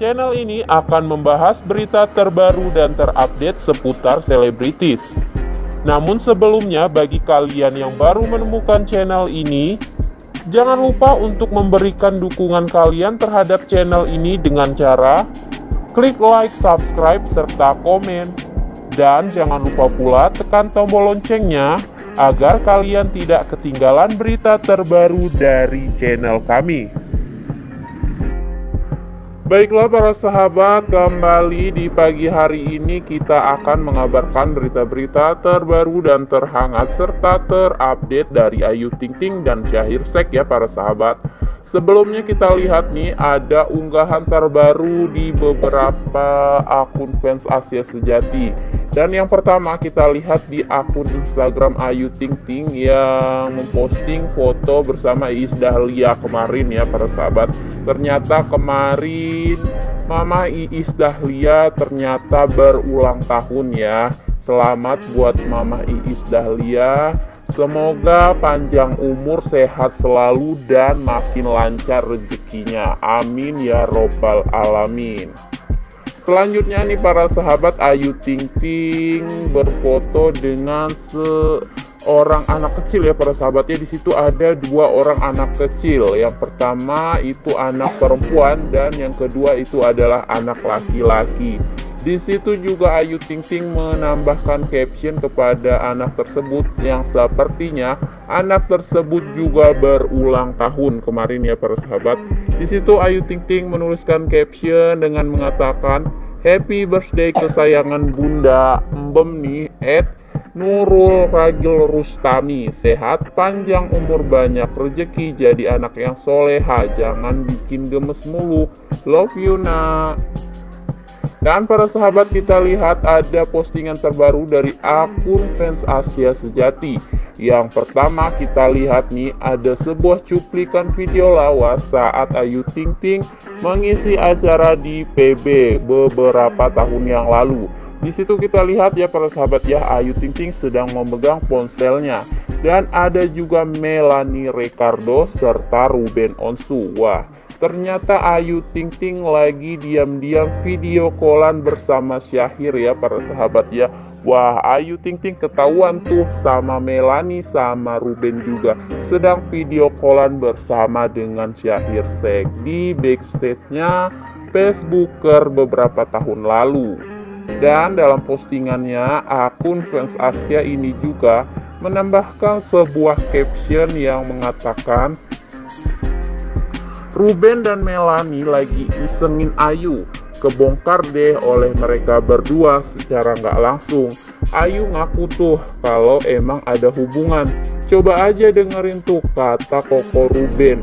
Channel ini akan membahas berita terbaru dan terupdate seputar selebritis. Namun sebelumnya bagi kalian yang baru menemukan channel ini, jangan lupa untuk memberikan dukungan kalian terhadap channel ini dengan cara klik like, subscribe, serta komen. Dan jangan lupa pula tekan tombol loncengnya agar kalian tidak ketinggalan berita terbaru dari channel kami. Baiklah para sahabat, kembali di pagi hari ini kita akan mengabarkan berita-berita terbaru dan terhangat serta terupdate dari Ayu Ting Ting dan Syahir Sek ya para sahabat. Sebelumnya kita lihat nih ada unggahan terbaru di beberapa akun fans Asia Sejati. Dan yang pertama kita lihat di akun Instagram Ayu Ting Ting yang memposting foto bersama Iis Dahlia kemarin ya para sahabat. Ternyata kemarin Mama Iis Dahlia ternyata berulang tahun ya. Selamat buat Mama Iis Dahlia. Semoga panjang umur, sehat selalu, dan makin lancar rezekinya. Amin ya Robbal 'Alamin. Selanjutnya nih para sahabat Ayu Ting Ting berfoto dengan seorang anak kecil ya para sahabat ya di situ ada dua orang anak kecil. Yang pertama itu anak perempuan dan yang kedua itu adalah anak laki-laki. Di situ juga Ayu Ting Ting menambahkan caption kepada anak tersebut yang sepertinya anak tersebut juga berulang tahun kemarin ya para sahabat. Di situ Ayu Ting Ting menuliskan caption dengan mengatakan Happy birthday kesayangan Bunda Mbem nih at Nurul Ragil Rustami. Sehat, panjang umur banyak rezeki. Jadi anak yang soleha Jangan bikin gemes mulu. Love you nak dan para sahabat kita lihat ada postingan terbaru dari akun fans Asia Sejati. Yang pertama kita lihat nih ada sebuah cuplikan video lawas saat Ayu Ting Ting mengisi acara di PB beberapa tahun yang lalu. Di situ kita lihat ya para sahabat ya Ayu Ting Ting sedang memegang ponselnya dan ada juga Melanie Ricardo serta Ruben Onsu. Wah, Ternyata Ayu Ting Ting lagi diam-diam video callan bersama Syahir ya para sahabat ya. Wah Ayu Ting Ting ketahuan tuh sama Melani sama Ruben juga sedang video callan bersama dengan Syahir Sek di backstage-nya Facebooker beberapa tahun lalu. Dan dalam postingannya akun fans Asia ini juga menambahkan sebuah caption yang mengatakan Ruben dan Melani lagi isengin Ayu. Kebongkar deh oleh mereka berdua secara nggak langsung. Ayu ngaku tuh kalau emang ada hubungan. Coba aja dengerin tuh kata Koko Ruben.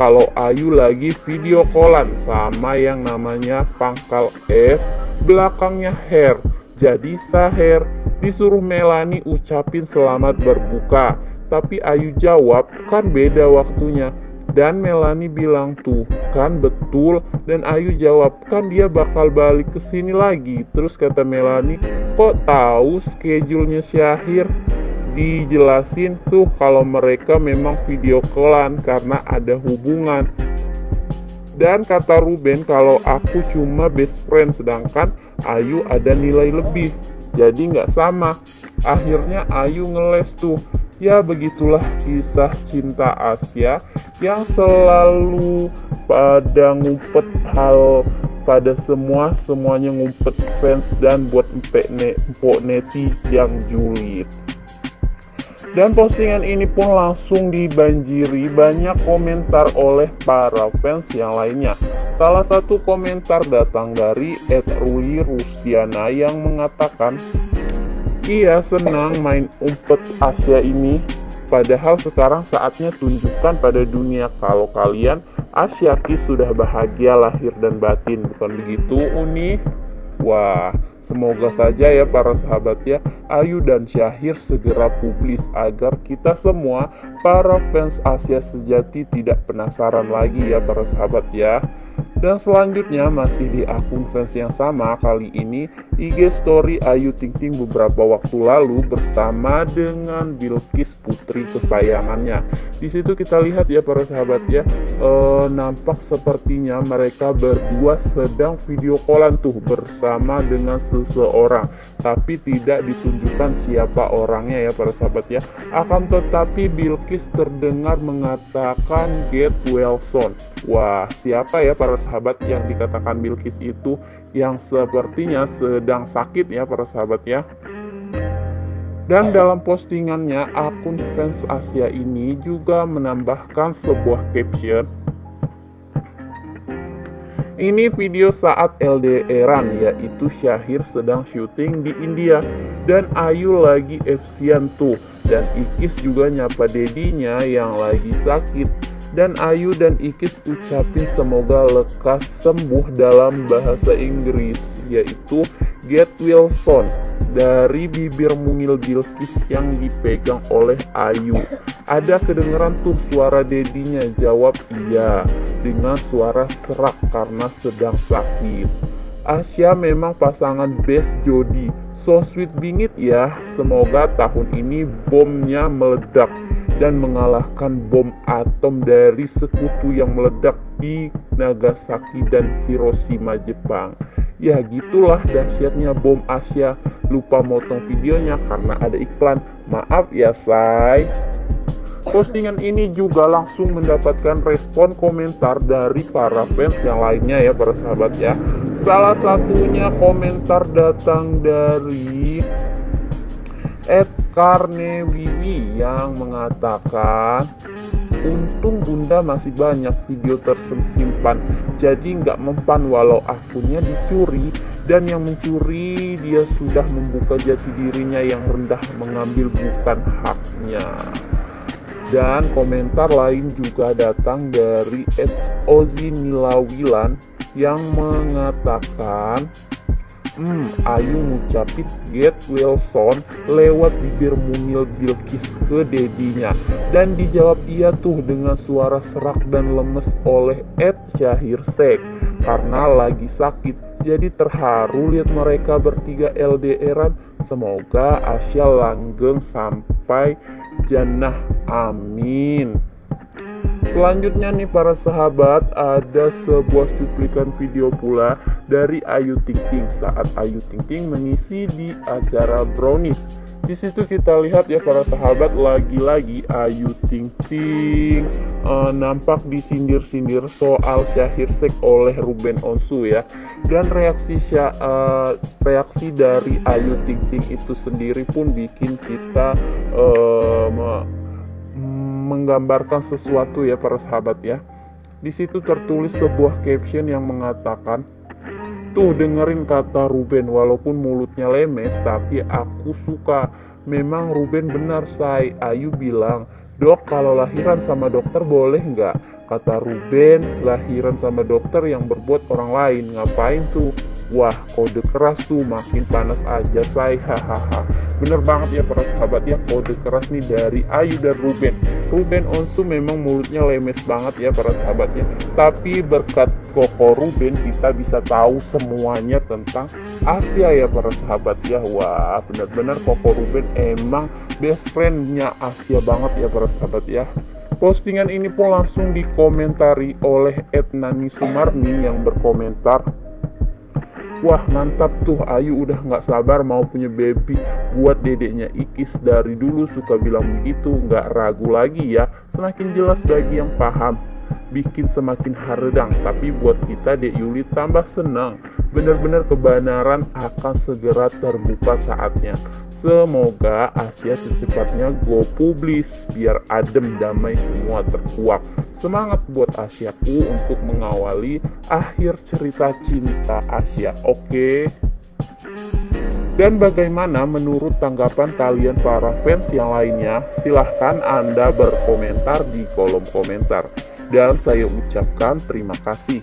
Kalau Ayu lagi video callan sama yang namanya pangkal S, belakangnya hair. Jadi Saher disuruh Melani ucapin selamat berbuka. Tapi Ayu jawab, kan beda waktunya dan Melani bilang tuh kan betul dan Ayu jawab kan dia bakal balik ke sini lagi. Terus kata Melani kok tahu schedule-nya Syahir? Dijelasin tuh kalau mereka memang video callan karena ada hubungan. Dan kata Ruben kalau aku cuma best friend sedangkan Ayu ada nilai lebih. Jadi nggak sama. Akhirnya Ayu ngeles tuh Ya begitulah kisah cinta Asia yang selalu pada ngumpet hal pada semua semuanya ngumpet fans dan buat empek ne, empok neti yang julid. Dan postingan ini pun langsung dibanjiri banyak komentar oleh para fans yang lainnya. Salah satu komentar datang dari Ed Ruli Rustiana yang mengatakan, Iya senang main umpet Asia ini. Padahal sekarang saatnya tunjukkan pada dunia. Kalau kalian Asiakis sudah bahagia lahir dan batin. Bukan begitu Uni? Wah, semoga saja ya para sahabat ya. Ayu dan Syahir segera publis agar kita semua para fans Asia sejati tidak penasaran lagi ya para sahabat ya Dan selanjutnya masih di akun fans yang sama kali ini IG story Ayu Ting Ting beberapa waktu lalu bersama dengan Bilkis putri kesayangannya. Di situ kita lihat ya para sahabat ya, e, nampak sepertinya mereka berdua sedang video callan tuh bersama dengan seseorang, tapi tidak ditunjukkan siapa orangnya ya para sahabat ya. Akan tetapi Bilkis terdengar mengatakan get well soon. Wah, siapa ya para sahabat yang dikatakan Bilkis itu yang sepertinya sedang sakit ya para sahabat ya. Dan dalam postingannya, akun fans Asia ini juga menambahkan sebuah caption. Ini video saat LDRan yaitu Syahir sedang syuting di India dan Ayu lagi FC tuh dan Ikis juga nyapa dedinya yang lagi sakit dan Ayu dan Ikis ucapin semoga lekas sembuh dalam bahasa Inggris yaitu Get Wilson dari bibir mungil Bilkis yang dipegang oleh Ayu. Ada kedengeran tuh suara dedinya jawab iya dengan suara serak karena sedang sakit. Asia memang pasangan best Jody. So sweet bingit ya. Semoga tahun ini bomnya meledak dan mengalahkan bom atom dari sekutu yang meledak di Nagasaki dan Hiroshima, Jepang. Ya gitulah dahsyatnya bom Asia. Lupa motong videonya karena ada iklan. Maaf ya, say. Postingan ini juga langsung mendapatkan respon komentar dari para fans yang lainnya ya para sahabat ya. Salah satunya komentar datang dari Ed Karne Wiwi yang mengatakan Untung bunda masih banyak video tersimpan. Jadi nggak mempan walau akunnya dicuri. Dan yang mencuri dia sudah membuka jati dirinya yang rendah Mengambil bukan haknya. Dan komentar lain juga datang dari Ed Ozi Milawilan yang mengatakan Hmm, Ayu ngucapin get Wilson lewat bibir mungil Bilkis ke dedinya. Dan dijawab iya tuh dengan suara serak dan lemes oleh Ed Syahir Sek karena lagi sakit jadi terharu lihat mereka bertiga LDRan semoga Asia langgeng sampai jannah. Amin Selanjutnya nih para sahabat ada sebuah cuplikan video pula dari Ayu Ting Ting saat Ayu Ting Ting mengisi di acara Brownies. Di situ kita lihat ya para sahabat lagi-lagi Ayu Ting Ting uh, nampak disindir-sindir soal Syahir Sek oleh Ruben Onsu ya. Dan reaksi uh, reaksi dari Ayu Ting Ting itu sendiri pun bikin kita uh, menggambarkan sesuatu ya para sahabat ya. Di situ tertulis sebuah caption yang mengatakan, Tuh dengerin kata Ruben walaupun mulutnya lemes tapi aku suka. Memang Ruben benar say. Ayu bilang, dok kalau lahiran sama dokter boleh nggak? Kata Ruben, lahiran sama dokter yang berbuat orang lain. Ngapain tuh? Wah, kode keras tuh makin panas aja say. Hahaha. Bener banget ya para sahabat ya, kode keras nih dari Ayu dan Ruben. Ruben Onsu memang mulutnya lemes banget ya para sahabat ya. Tapi berkat Koko Ruben kita bisa tahu semuanya tentang Asia ya para sahabat ya. Wah, benar-benar Koko Ruben emang best friendnya Asia banget ya para sahabat ya. Postingan ini pun langsung dikomentari oleh Etnani Sumarni yang berkomentar Wah mantap tuh. Ayu udah nggak sabar mau punya baby. Buat dedeknya Ikis dari dulu suka bilang begitu. Nggak ragu lagi ya. Semakin jelas bagi yang paham bikin semakin haredang tapi buat kita Dek Yuli tambah senang benar-benar kebenaran akan segera terbuka saatnya Semoga Asia secepatnya go publis biar adem damai semua terkuak. Semangat buat Asiaku untuk mengawali akhir cerita cinta Asia. Oke. Dan bagaimana menurut tanggapan kalian para fans yang lainnya? Silahkan Anda berkomentar di kolom komentar. Dan saya ucapkan terima kasih.